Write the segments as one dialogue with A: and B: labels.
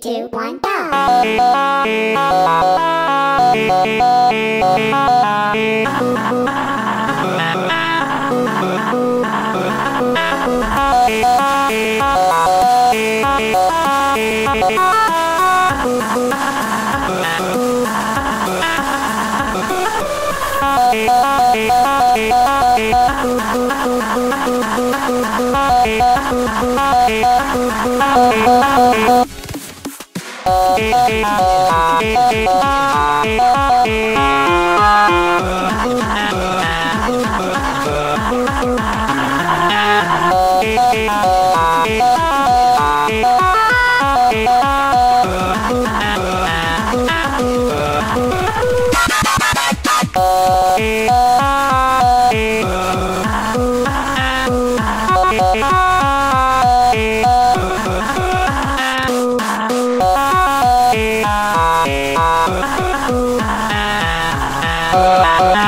A: Two, one, go! Bye.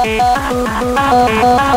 B: Thank you.